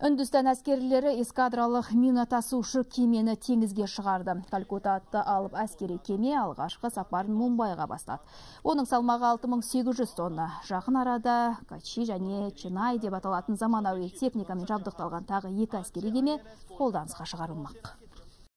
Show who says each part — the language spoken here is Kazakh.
Speaker 1: Үндістан әскерлері эскадралық мина тасушы кемені теңізге шығарды. Калькута атты алып әскери кеме алғашқы сапарын Мумбайға бастады. Оның салмағы 6800 тонна. Жақын арада Качи және Чинай деп аталатын заманауи техникамен жабдықталған тағы екі әскери кеме қолданысқа шығарылмақ.